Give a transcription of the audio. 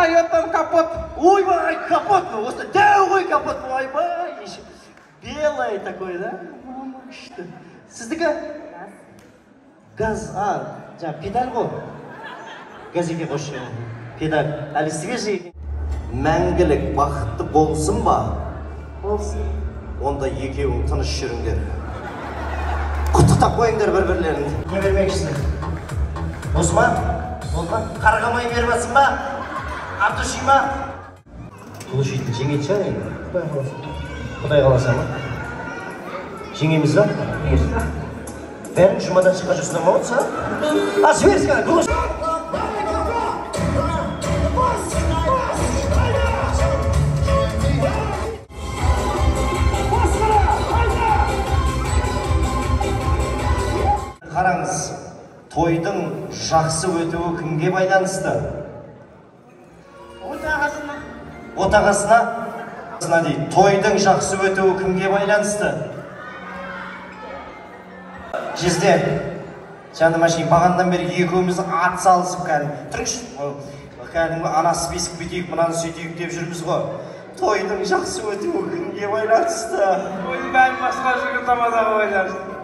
тойотам капот. Ойбай капот осы дәу ғой капот ойбай еще белый такой да? Мама күшті сіздікі газ. А жаңағы педаль ғой газеке қосшы педаль. Әлі свежий екен мәңгілік бақытты болсын ба? Болсын. Онда екеуің тыныш жүріңдер құттықтап қойыңдар бір бірлеріңді не бермекшісің. Осы ма болды ма қарғамай беріп жатсың ба? Артуши ма тұлышитын жеңетін шығар енді құдай қаласа құдай қаласа ма жеңеміз ба бәрің жұмадан шыққан жоқсыңдар ма отса а? Сверская қараңыз тойдың жақсы өтуі кімге байланысты? Отағасына дейді. Тойдың жақсы өтуі кімге байланысты? Жезде жаным әшейін бағанадан бері екеуміз ат салысып кәдімгі. Тұрыңызшы. Кәдімгі ана список бүйтейік мынаны сөйтейік деп жүрміз ғой. Тойдың жақсы өтуі кімге байланысты? Ойбай басқа жігіт амадаға байланысты.